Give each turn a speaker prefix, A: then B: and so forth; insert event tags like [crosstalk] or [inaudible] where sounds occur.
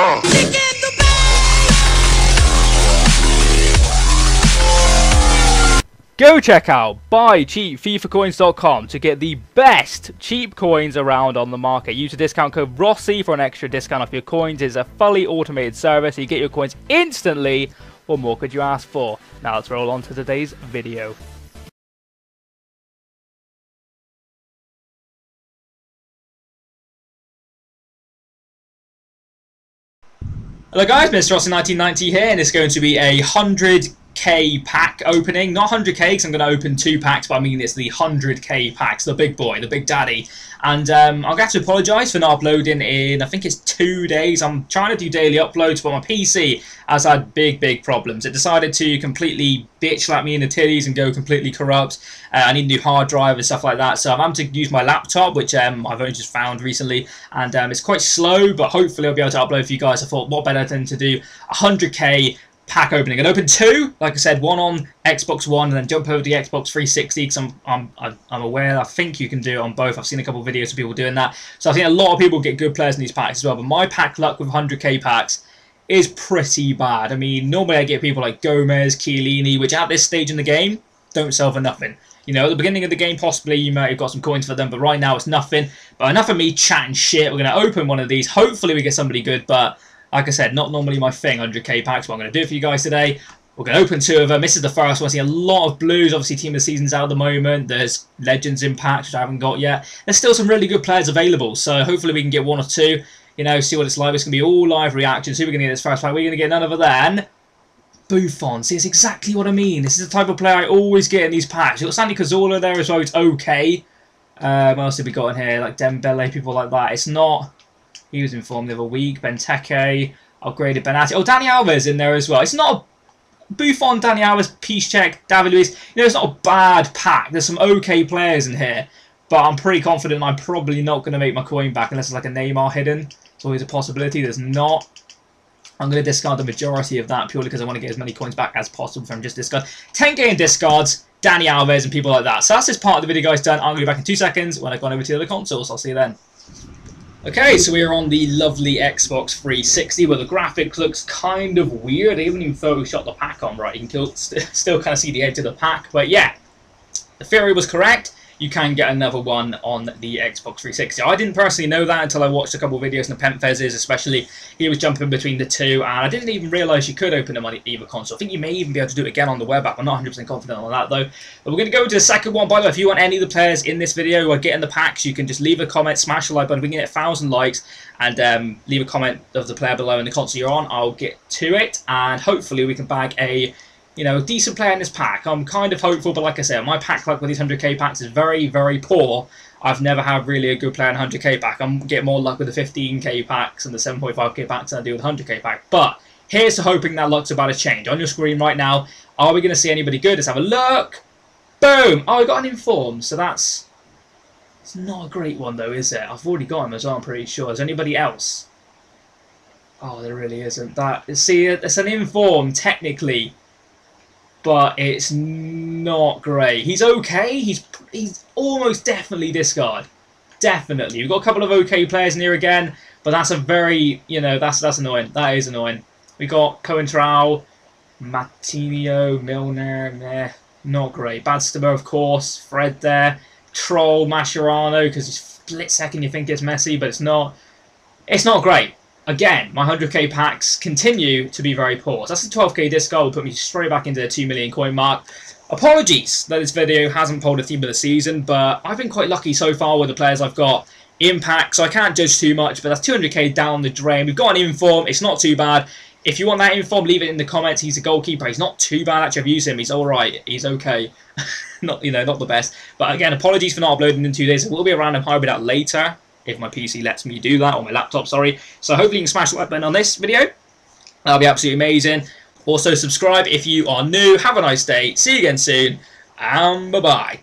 A: Booyah!
B: Go check out buycheapfifacoins.com to get the best cheap coins around on the market. Use the discount code ROSSI for an extra discount off your coins. It's a fully automated service. So You get your coins instantly. What more could you ask for? Now let's roll on to today's video.
C: Hello guys, Mr. Rossi1990 here, and it's going to be a 100k pack opening. Not 100k, because I'm going to open two packs, but I mean it's the 100k packs, the big boy, the big daddy. And um, to have to apologise for not uploading in, I think it's two days. I'm trying to do daily uploads, but my PC has had big, big problems. It decided to completely bitch like me in the titties and go completely corrupt. Uh, I need a new hard drive and stuff like that, so I'm having to use my laptop, which um, I've only just found recently, and um, it's quite slow, but hopefully I'll be able to upload for you guys. I thought, what better than to do 100k pack opening and open two. Like I said, one on Xbox One and then jump over to the Xbox 360 because I'm, I'm, I'm aware, I think you can do it on both. I've seen a couple of videos of people doing that. So I've seen a lot of people get good players in these packs as well. But my pack luck with 100k packs is pretty bad. I mean, normally I get people like Gomez, Chiellini, which at this stage in the game don't sell for nothing. You know, at the beginning of the game, possibly you might have got some coins for them, but right now it's nothing. But enough of me chatting shit. We're going to open one of these. Hopefully we get somebody good, but like I said, not normally my thing, 100k packs, but I'm going to do for you guys today. We're going to open two of them. This is the first one. I see a lot of blues. Obviously, Team of the Season's out at the moment. There's Legends in Impact, which I haven't got yet. There's still some really good players available, so hopefully we can get one or two. You know, see what it's like. It's going to be all live reactions. Who are we going to get this first pack? We're going to get none other than Buffon. See, it's exactly what I mean. This is the type of player I always get in these packs. You've got Santi Cazorla there as well. It's okay. Um, what else have we got in here? Like Dembele, people like that. It's not... He was informed the other week. Benteke, upgraded Benati. Oh, Dani Alves in there as well. It's not a Buffon, Dani Alves, Piszczek, David Luiz. You know, it's not a bad pack. There's some okay players in here. But I'm pretty confident I'm probably not going to make my coin back unless it's like a Neymar hidden. It's always a possibility. There's not. I'm going to discard the majority of that purely because I want to get as many coins back as possible from just discard. 10 game discards, Dani Alves and people like that. So that's this part of the video guys done. I'm going to be back in two seconds when I've gone over to the other consoles. I'll see you then. Okay, so we are on the lovely Xbox 360 where the graphics looks kind of weird. I haven't even photoshopped the pack on right. You can still, still kind of see the edge of the pack. But yeah, the theory was correct you can get another one on the Xbox 360. I didn't personally know that until I watched a couple of videos on the Pentfezes, especially he was jumping between the two, and I didn't even realise you could open them on either console. I think you may even be able to do it again on the web app. I'm not 100% confident on that though. But we're going to go to the second one. By the way, if you want any of the players in this video who are getting the packs, you can just leave a comment, smash the like button. We can get 1,000 likes, and um, leave a comment of the player below in the console you're on. I'll get to it, and hopefully we can bag a you know, a decent player in this pack. I'm kind of hopeful, but like I said, my pack luck with these 100k packs is very, very poor. I've never had really a good player in 100k pack. I'm getting more luck with the 15k packs and the 7.5k packs than I do with 100k pack. But here's to hoping that luck's about to change. On your screen right now, are we going to see anybody good? Let's have a look. Boom! Oh, I got an inform, so that's... It's not a great one though, is it? I've already got him as well, I'm pretty sure. Is anybody else? Oh, there really isn't. That See, it's an inform, technically but it's not great. He's okay. He's he's almost definitely discard. Definitely. We've got a couple of okay players in here again, but that's a very, you know, that's that's annoying. That is annoying. We got Cohen Coentrao, Moutinho, Milner, meh, not great. Badstuber, of course. Fred there. Troll, Mascherano, because he's split second you think it's Messi, but it's not. It's not great again, my 100k packs continue to be very poor. So that's a 12k discard will put me straight back into the 2 million coin mark. Apologies that this video hasn't pulled a Team of the Season, but I've been quite lucky so far with the players I've got impact, so I can't judge too much, but that's 200k down the drain. We've got an inform, it's not too bad. If you want that inform, leave it in the comments. He's a goalkeeper. He's not too bad. Actually, I've used him. He's all right. He's okay. [laughs] not, you know, not the best. But again, apologies for not uploading in two days. It will be a random hybrid out later if my PC lets me do that, or my laptop, sorry. So hopefully you can smash the like button on this video. That'll be absolutely amazing. Also subscribe if you are new. Have a nice day. See you again soon. And bye-bye.